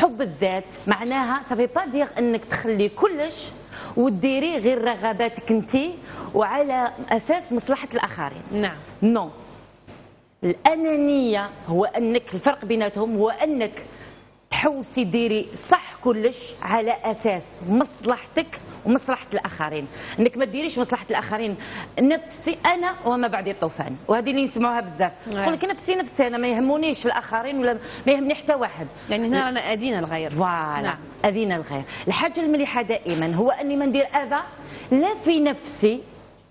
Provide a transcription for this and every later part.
حب الذات معناها ça veut pas dire انك تخلي كلش وديري غير رغباتك انت وعلى أساس مصلحة الآخرين. نعم. non الأنانية هو أنك الفرق بيناتهم هو أنك تحوسي ديري صح كلش على أساس مصلحتك ومصلحة الآخرين. إنك ما ديريش مصلحة الآخرين. نفسي أنا وما بعد الطوفان. وهذه اللي نسمعوها بزاف. نعم. تقول لك نفسي نفسي أنا ما يهمونيش الآخرين ولا ما يهمني حتى واحد. يعني هنا رانا اذينا الغير. فوالا. نعم. اذينا الغير. الحاجة المليحة دائما هو أني ما ندير أذى لا في نفسي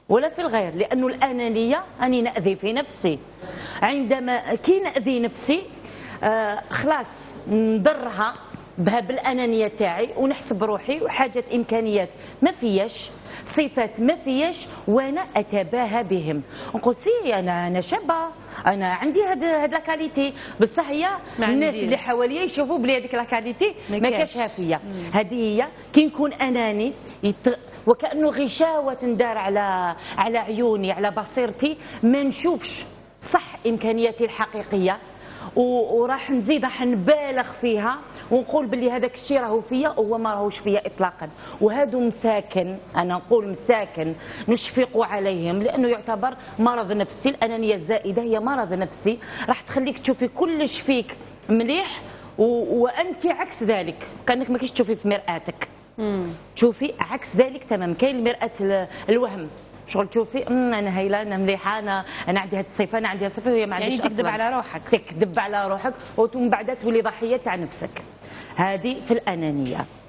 ولا في الغير. لأنه الأنانية أني نأذي في نفسي. عندما كي نأذي نفسي آه خلاص نضرها بها بالأنانية تاعي ونحسب روحي وحاجة إمكانيات. ما فياش صفات ما فياش وأنا أتباهى بهم. نقول سي أنا أنا شابة. أنا عندي هاد هاد la qualité بصح هي الناس. اللي حواليا يشوفوا بلي هذيك la qualité ما ما كاش. كاشها فيا. هذه هي كي نكون أناني يت... وكأنه غشاوة تندار على على عيوني على بصيرتي. ما نشوفش صح إمكانياتي الحقيقية. و- وراح نزيد راح نبالغ فيها. ونقول باللي هذاك الشيء راهو فيا وهو ما راهوش فيا اطلاقا. وهادو مساكن أنا نقول مساكن نشفق عليهم لأنه يعتبر مرض نفسي الأنانية الزائدة هي مرض نفسي. راح تخليك تشوفي كلش فيك مليح و- وانت عكس ذلك. كأنك ما كيش تشوفي في مرآتك. مم. تشوفي عكس ذلك تمام كاين مرآة ال- الوهم. شغل تشوفي أمم أنا هايلة أنا مليحة أنا أنا عندي هذه الصفه أنا عندي هذه الصفه وهي ما يعني عندهاش تكذب. على روحك. تكذب على روحك ومن بعد تولي ضحية تاع نفسك. هذه في الأنانية.